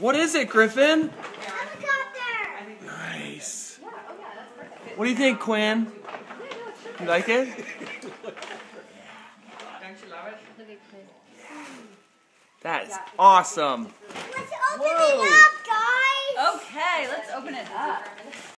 What is it, Griffin? Helicopter. Nice. What do you think, Quinn? You like it? That's awesome. Let's open it up, guys. Okay, let's open it up.